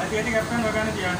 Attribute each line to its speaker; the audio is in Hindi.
Speaker 1: आज ये कैप्टन भगवान दिया